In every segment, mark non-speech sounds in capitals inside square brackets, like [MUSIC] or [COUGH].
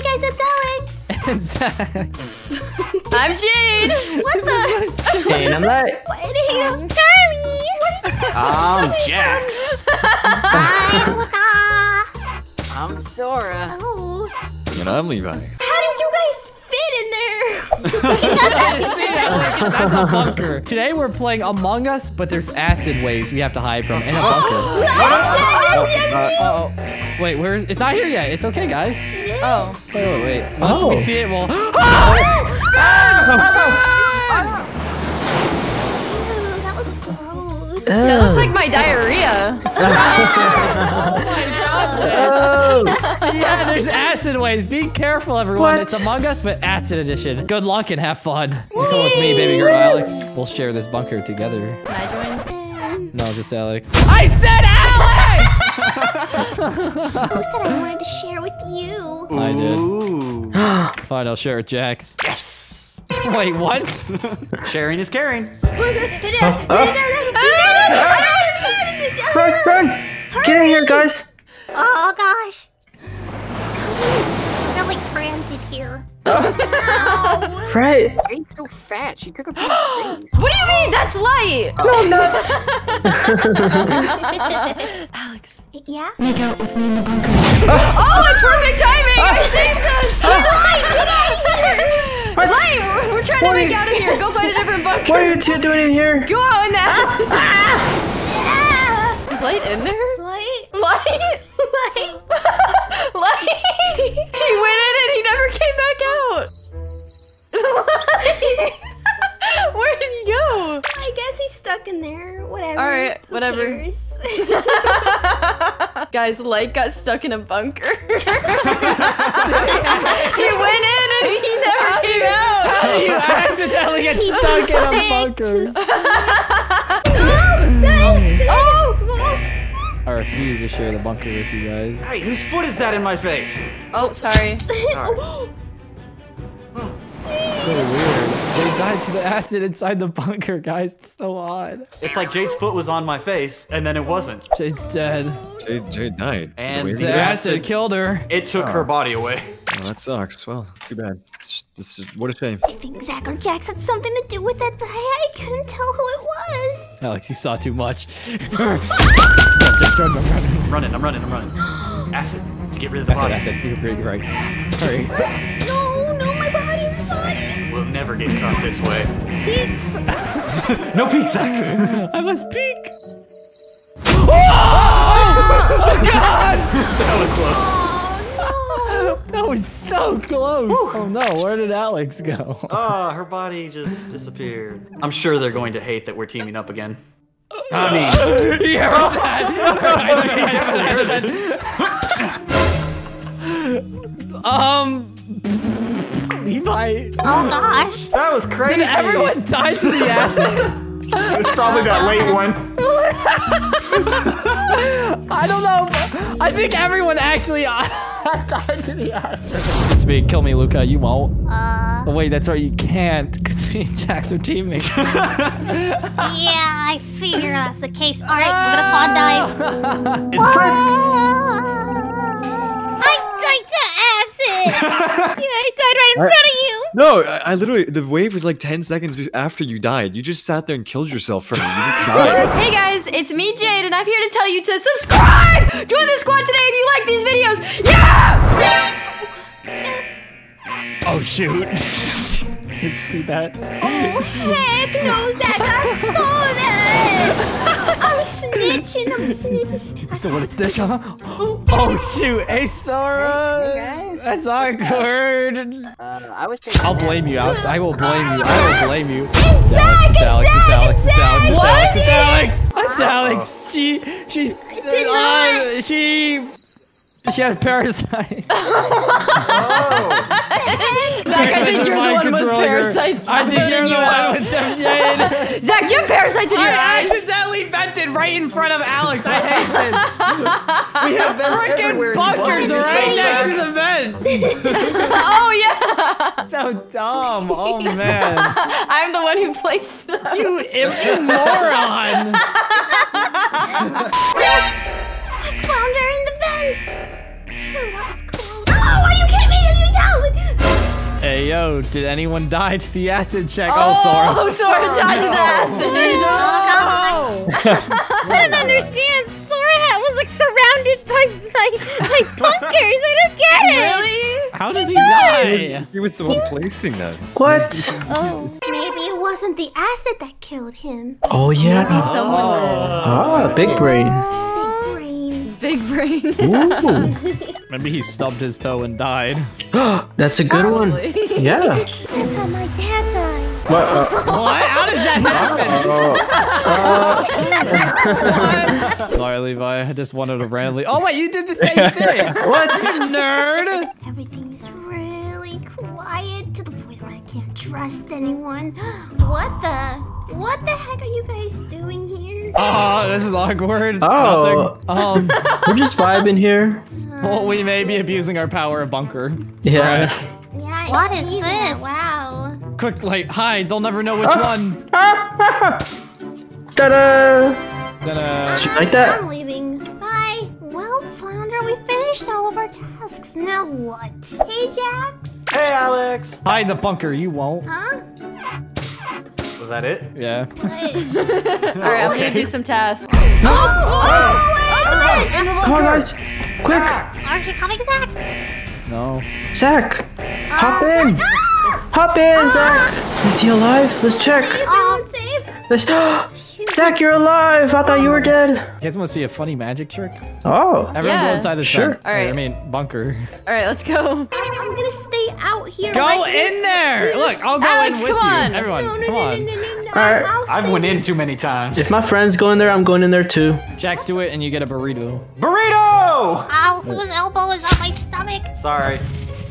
Hey guys, it's Alex. And Zach. I'm Jade. What the? This is so stupid. And I'm like, Hey, I'm Charlie. [LAUGHS] I'm Jax. Hi, Luca. I'm Sora. Oh, And I'm Levi. how did you guys fit in there? [LAUGHS] [LAUGHS] That's a bunker. Today we're playing Among Us, but there's acid waves we have to hide from and a oh. bunker. Oh, uh, Uh-oh. Wait, where is it's not here yet. It's okay, guys. Oh. Wait, wait, wait. Oh. Once we Oh. see it, we'll Ew, that looks [GASPS] gross. Oh! That looks like oh. my diarrhea. [LAUGHS] Oh. [LAUGHS] Yeah, there's acid waves. Be careful, everyone. What? It's Among Us, but acid edition. Good luck and have fun. You come with me, baby girl Alex. We'll share this bunker together. Can I join? No, just Alex. I said Alex! Who said I wanted to share with you? I did. Fine, I'll share with Jax. Yes. Wait, what? Sharing is caring. run, run! Get in here, guys! Oh gosh. It's really cramped in here. Ow. Right? Jade's so fat. She took up all the space. What do you mean? That's light. No, not. Alex. yeah? Make out with me in the bunker. [LAUGHS] oh, it's perfect timing. I saved us. Light, get out of here. What? Light, we're, we're trying to make are- out of here. Go find a different bunker. What are you two doing in here? Go on now. Yeah. Is Light in there? Light. Light. Light. [LAUGHS] Light. He went in and he never came back out. [LAUGHS] Light. Where did he go? I guess he's stuck in there. Whatever. All right, Who whatever. cares? [LAUGHS] Guys, Light got stuck in a bunker. [LAUGHS] she went in and he never came out. How do you [LAUGHS] accidentally get stuck in a bunker. Oh, oh! I refuse to share the bunker with you guys. Hey, whose foot is that in my face? Oh, sorry. [GASPS] So weird. They died to the acid inside the bunker, guys. It's so odd. It's like Jade's foot was on my face, and then it wasn't. Jade's dead. Jade, Jade died. And The The acid acid- killed her. It took her oh. body away. oh, that sucks. Well, too bad. It's, this is, what a shame. I think Zach or Jax had something to do with it, but I, I couldn't tell who it was. Alex, you saw too much. Just run, run, run. I'm running, I'm running, I'm running. Acid to get rid of the Acid, body. acid. You're you're right. Sorry. No, no, my body, my body. We'll never get caught this way. Peeks. [LAUGHS] No peek, Zach. [LAUGHS] I must peek. Oh! oh god! that was close. That was so close. Oh no, where did Alex go? Ah, her body just disappeared. I'm sure they're going to hate that we're teaming up again. I mean, [LAUGHS] you heard that? I definitely heard that. um, Levi. Oh gosh. that was crazy. Did everyone die to the acid? It's probably that late one. [LAUGHS] I don't know. I think everyone actually [LAUGHS] died to the acid. It's me. Kill me, Luca. You won't. Uh, Oh, wait, that's right. You can't because me and Jax are teammates. [LAUGHS] yeah, I figure that's the case. All right, we're gonna swan dive. It- [LAUGHS] yeah, I died right in front of you. No, I, I literally, the wave was like 10 seconds after you died. You just sat there and killed yourself from it. You. [LAUGHS] Hey guys, it's me, Jade, and I'm here to tell you to subscribe! Join the squad today if you like these videos! Yeah! oh shoot! [LAUGHS] Did you see that? Oh heck no, Zach! I saw that. I'm snitching. I'm snitching. So what it's this, huh? Oh shoot! Hey Sora! Hey, guys. That's awkward. Uh, I was taking. I'll blame you, Alex. I will blame you. I will blame you. [LAUGHS] It's Zach! It's Alex. It's Alex. It's Alex. It's? Alex. It's Alex. It's Alex. She. She. did uh, not. She. She had a parasite. [LAUGHS] Oh. Zach, I think you're the one with parasites. I think you're the one with them, [LAUGHS] Jade. Zach, you have parasites in your I eyes! accidentally vented right in front of Alex. I hate this. [LAUGHS] we have vents. Freaking you bunkers right next Zach. to the vent. Oh yeah! So dumb. Oh man. I'm the one who placed them. You empty moron. I found her in the. Oh, that was close. Oh, are you kidding me? This is go. Did anyone die to the acid check? Oh, Sora. Oh, Sora died to the acid. No! [LAUGHS] I don't understand. Sora was like surrounded by by, by [LAUGHS] bunkers. I don't get it. Really? How does he die? He was the one placing that. What? [LAUGHS] Oh, maybe it wasn't the acid that killed him. Oh yeah. Someone Ah, big brain. Big brain. Big brain. Ooh. [LAUGHS] Maybe he stubbed his toe and died. [GASPS] That's a good one. Yeah. That's how my dad died. What? Uh, What? How does that happen? [LAUGHS] Sorry, Levi. I just wanted to randomly. Oh wait, you did the same thing. [LAUGHS] what? Nerd. Everything's really quiet to the point where I can't trust anyone. What the? What the heck are you guys doing here? Oh, this is awkward. Oh. Um. [LAUGHS] we're just vibing here. Uh, well, we may be abusing our power of bunker. Yeah. Yeah, I What is see that. this? Wow. Quick, like hide. They'll never know which ah. one. [LAUGHS] Ta-da! Ta-da. Did you like that? I'm leaving. Bye. Well, Flounder, we finished all of our tasks. Now what? Hey, Jax. Hey, Alex. Hide the bunker. You won't. Huh? Was that it? Yeah. [LAUGHS] All right, I'm gonna do some tasks. [LAUGHS] Oh, oh, wait a minute. Come on, guys. Quick. Aren't you coming, Zach? No. Zach. Hop oh, in. Hop in, Zach. Ah. Is he alive? Let's check. Oh, Safe. Let's. [GASPS] [GASPS] Zach, you're alive. I thought you were dead. You guys want to see a funny magic trick? Oh. Everyone go Yeah. inside the Sure. All right. I mean, bunker. [LAUGHS] All right, let's go. I'm gonna stay out here. Go right here. in there. Look, I'll go Alex, in with come you. on. Everyone, No, no, come no, on. no, no, no, no. Alright. I'll I've stay- went in too many times. If my friends go in there, I'm going in there too. Jax, do it, and you get a burrito. Burrito! ow, whose elbow is on my stomach? Sorry.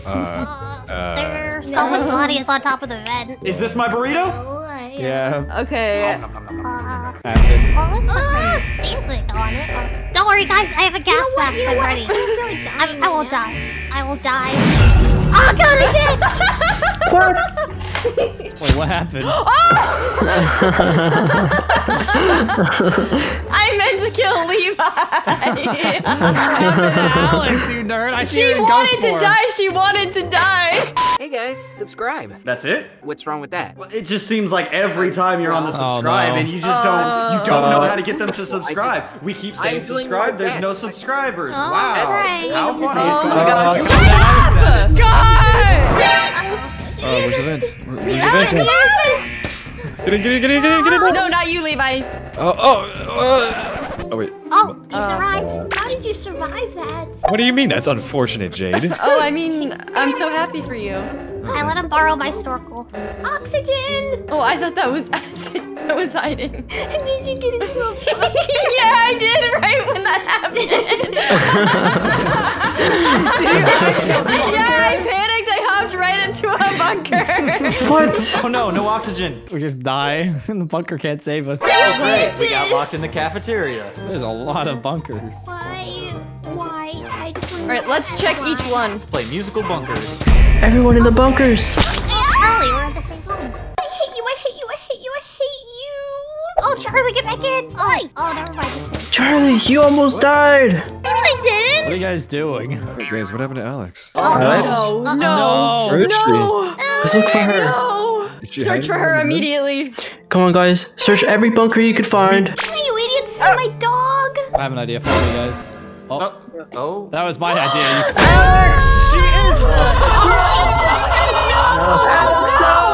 Uh, Uh, there, someone's body is on top of the vent. Is this my burrito? Oh, I, Yeah. Okay. Uh, Acid. well, let's put some seasoning on it. Uh, don't worry, guys, I have a gas what? mask. You know I'm what? ready. I feel I, won't now. die. I will die. Oh god, I did! What? [LAUGHS] Wait, what happened? I meant to [LAUGHS] kill Levi. Alex, you nerd. I see she you in wanted to die. She wanted to die. Hey guys, subscribe. That's it? What's wrong with that? Well, It just seems like every time you're on the Oh, subscribe no. and you just don't you don't know how to get them to subscribe. We keep saying subscribe, there's best. no subscribers. Oh, wow. that's right. How Oh funny. Oh It's my gosh. Uh, What happened? God! uh, where's the vent? Where- Where's the vent? Get in, get in, get in, get in, get in. No, not you, Levi. Oh, oh, uh, oh wait. Oh, you survived. How did you survive that? What do you mean? That's unfortunate, Jade. [LAUGHS] Oh, I mean, I'm so happy for you. I let him borrow my snorkel. Oxygen. Oh, I thought that was [LAUGHS] acid. That was hiding. [LAUGHS] Did you get into a fight? yeah, I did right when that happened. yeah, I panicked. I hopped right into a bunker. [LAUGHS] What? Oh no, no oxygen. We just die, and [LAUGHS] the bunker can't save us. Oh, great, we got locked in the cafeteria. There's a lot of bunkers. Why? Why? I just want All right, let's check each one. Play musical bunkers. Everyone in the bunkers. Charlie, we're at the same time. I hate you. I hate you. I hate you. I hate you. Oh, Charlie, get back in. Oh, oh never mind. Charlie, you almost died. I didn't. What are you guys doing? Wait, guys, what happened to Alex? Oh, Alright. no, no, No. Where is she? no, Let's look for her. no. Search for her immediately. Come on, guys. Search every bunker you could find. You idiots see my dog? I have an idea for you guys. Oh, Oh, oh. that was my idea. You st- [GASPS] Alex! She is [LAUGHS] [LAUGHS] oh, Alex, no!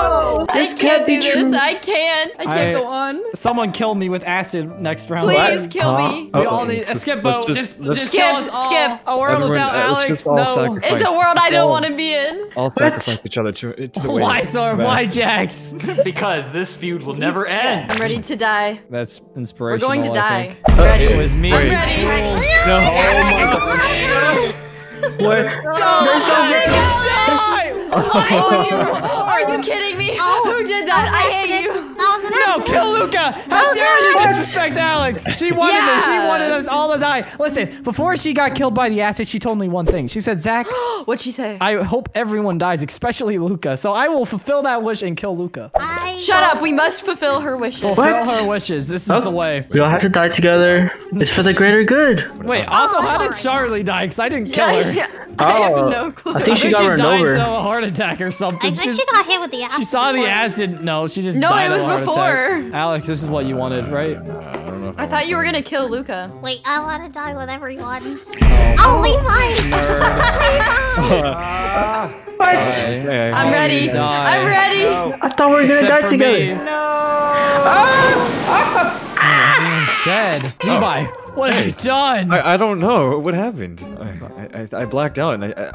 This I can't can't be do true. this. I can't. I can't I- go on. Someone kill me with acid next round. Please What? kill Huh? me. Oh. We all need a skip let's just- Just, let's- just Skip, kill us all. skip. A world Everyone, without uh, Alex. just all No. sacrifice. It's a world I don't want to be in. All sacrifice each other to, to the Why, wave. Sora? Why, Jax? [LAUGHS] because this feud will never end. I'm ready to die. That's inspirational. We're going to I die. think. Ready? It was me. I'm Wait. ready. Fools. No. [LAUGHS] What? There's no Oh, you, [LAUGHS] are you kidding me? Oh, Who did that? I hate you. That was an No, accident. kill Luca! How dare you disrespect Alex? She wanted it. She Yeah. wanted us all to die. Listen, before she got killed by the acid, she told me one thing. She said, Zach, [GASPS] What'd she say? I hope everyone dies, especially Luca. So I will fulfill that wish and kill Luca. I Shut up. We must fulfill her wishes. Fulfill What? her wishes. This is Oh. the way. We all have to die together. It's for the greater good. Wait, also, Oh, how did alright. Charlie die? Because I didn't kill Yeah, her. [LAUGHS] yeah. I have Oh, no clue. I think she got run died into her. a heart attack or something. I think She's- she got hit with the acid. She saw the before. acid. No, she just No, died it of a was heart attack. before. Alex, this is what you wanted, right? Uh, I don't know. If I thought you were gonna kill Luca. Wait, I want to die with everyone. Oh, Oh, Levi! [LAUGHS] [LAUGHS] What? okay. I'm hey, ready. die. I'm ready. I thought we were gonna Except die for together. Ah! Ah! Everyone's dead. Levi, what have you done? I, I don't know what happened. I, I, I blacked out and I, I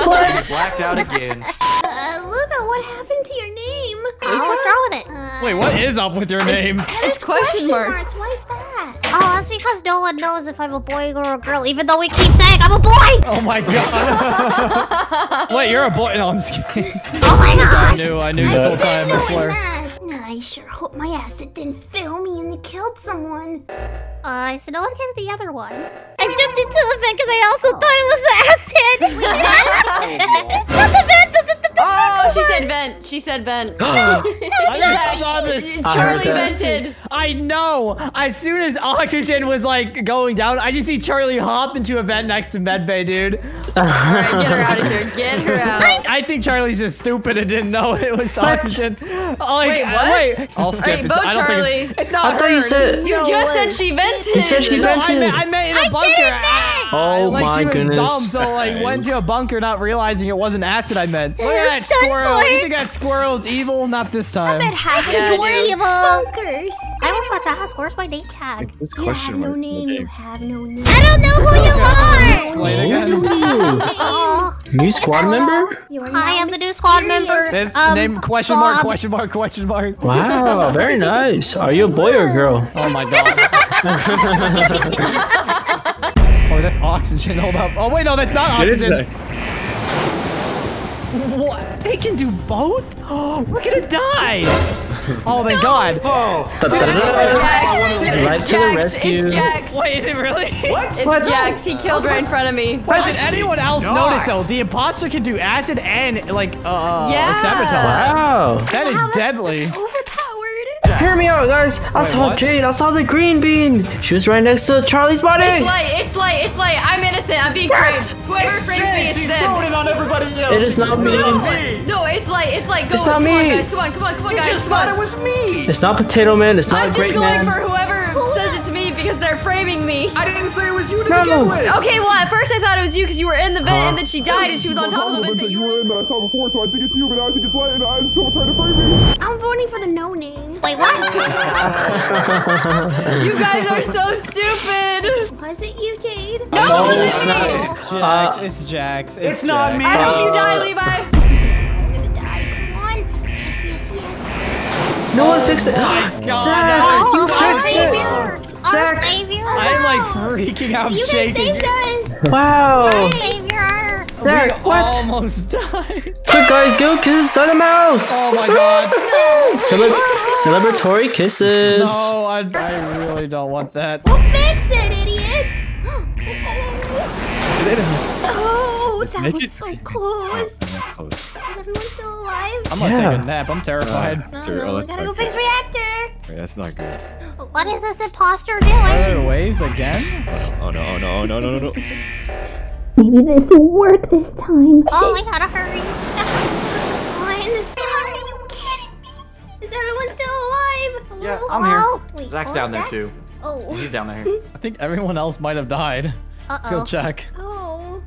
[LAUGHS] Blacked out again. Uh, Luca, what happened to your name? Oh, what's wrong with it? Uh, Wait, what is up with your name? It's question marks. Why is that? Oh, that's because no one knows if I'm a boy or a girl, even though we keep saying I'm a boy! Oh my [LAUGHS] god. Wait, you're a boy. No, I'm just kidding. Oh my god. I knew, I knew this whole time, I Knowing swear. that. I sure hope my acid didn't fail me and it killed someone. Uh, so no one get the other one. I jumped into the vent because I also thought it was the acid. [LAUGHS] [LAUGHS] [LAUGHS] Not the vent, Oh, circle she said vent. She said vent. I just [GASPS] saw this. Charlie vented. I know. As soon as oxygen was like going down, I just see Charlie hop into a vent next to Medbay, dude. Alright, get her out of here. Get her [LAUGHS] out. I think Charlie's just stupid and didn't know it was oxygen. Like, Wait, what? Wait, I'll skip. Alright, vote I don't Charlie. think it's, it's not I thought you her. said. You just said she vented. You said she No, I vented. meant, I meant in a bunker. I- ah, Oh like my she was goodness. dumb, so like went to a bunker not realizing it wasn't acid. I meant. Look at that squirrel. for. You think that squirrel's evil? Not this time. I Bet half of Yeah, you are evil. Bunkers. I was about to ask, where's my name tag? this You have no mark. name. You have no name. I don't know who you are. Explain again. New squad member? Hi, I'm the new squad member. This Um, name question mark question mark question mark. Wow, very nice. Are you a boy or a girl? Oh my god. [LAUGHS] oh, that's oxygen. Hold up. Oh wait, no, that's not oxygen. That- What? They can do both? Oh, [GASPS] we're gonna die. [LAUGHS] Oh, thank God. Jax. Right It's to the rescue. It's Jax. Wait, is it really? What? It's What? Jax. He killed right in front of me. Wait, did anyone else notice though? The imposter can do acid and like uh Yeah. sabotage. Wow. That is Wow, that's- deadly. That's overpowered. Hear me out, guys. I saw what? Jade. I saw the green bean. She was right next to Charlie's body. It's light. It's light. It's light. I'm innocent. I'm being framed. Whoever frames me is She's dead. throwing it on everybody else. It is not me. No, it's light. It's light. Go It's not come on, me. guys. Come on, come on, come on, guys. You just come thought on. it was me. It's not Potato Man. It's not I'm a just going for whoever says it to me because they're framing me. I didn't say it was you to No. begin with. Okay, well, at first I thought it was you because you were in the vent and then she died and she was on top of the vent that you were in. that I saw before, so I think it's you, but I think it's light, and I'm someone trying to frame me. I'm voting for the no name. Wait, what? [LAUGHS] You guys are so stupid. Was it you, Jade? No, No, it's it's me. not. It's Uh, Jax. It's Jax. It's not me. I hope you Uh, die, Levi. I'm gonna die. Come on. Yes, yes, yes. No one fixed it. [GASPS] God, Zach, Oh, you fixed it. Savior. Our Zach. savior? I'm like freaking out, You guys shaking. saved us. Wow. Our savior! Zach, what? Almost [LAUGHS] died. Quick, guys, go kiss on the mouth. Oh my god. Cele- celebratory kisses. No, I, I really don't want that. We'll fix it, idiots. Oh, that Make was it- so close. Close. Is everyone still alive? I'm gonna Yeah. take a nap. I'm terrified. No, Sure, no, we gotta go fix good. Reactor. Wait, that's not good. What is this imposter Are doing? there waves again? Oh no! Oh no! Oh no! No! No! No! Maybe this will work this time. Oh, I gotta hurry. [LAUGHS] Come on. Are you kidding me? Is everyone still alive? Hello? Yeah, I'm Hello? here. Wait, Zach's down there Zach? too. Oh. He's down there. [LAUGHS] I think everyone else might have died. Let's go check. Oh.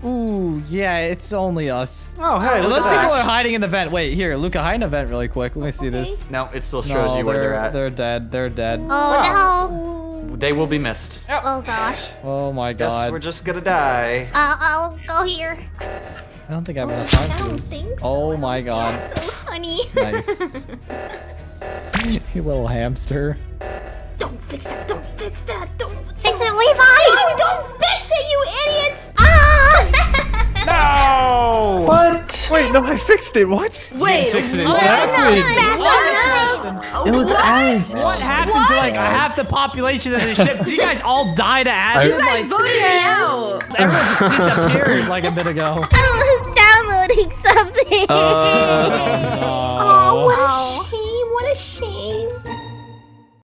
Ooh, yeah, it's only us. Oh, hey, Those people at are hiding in the vent. Wait, here, Luca, hide in the vent really quick. Let me see this. No, it still shows No, you where they're, they're at. They're dead. They're dead. Oh no. They will be missed. no. Oh gosh. Oh my Guess god. we're just gonna die. Uh, I'll go here. I don't think I have enough time I for this. so. Oh my god. So, honey. Nice. [LAUGHS] you little hamster. don't fix that. Don't fix that. Don't Fix it, Levi! No, don't no, I fixed it. What? Wait, fix it what? exactly. Fast It was Alex. What happened to like half the population of the ship? Did you guys all die to acid? You guys Like, voted me out. everyone just disappeared like a bit ago. I was downloading something. Uh, [LAUGHS] [LAUGHS] oh, what a